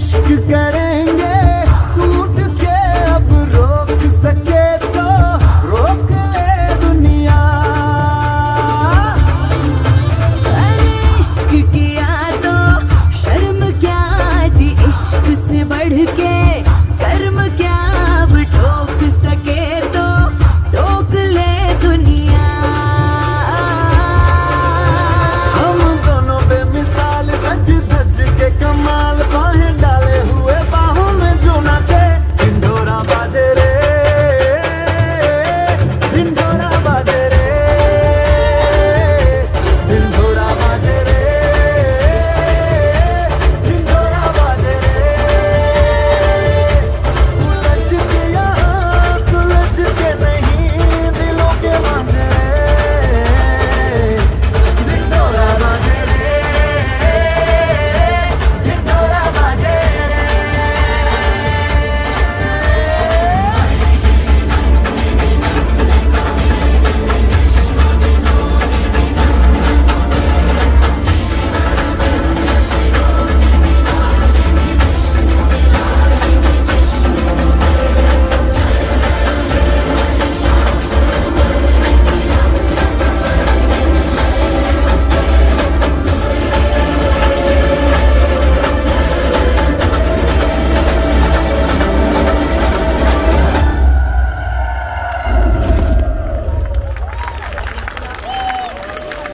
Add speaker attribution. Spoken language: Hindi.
Speaker 1: इश्क करेंगे, टूट के अब रोक सके तो रोक ले दुनिया।
Speaker 2: अरे इश्क किया तो शर्म क्या जी इश्क से बढ़ के? कर्म क्या अब ठोक सके तो ठोक ले दुनिया।
Speaker 1: हम दोनों बेमिसाल सच धज के कमाल पाए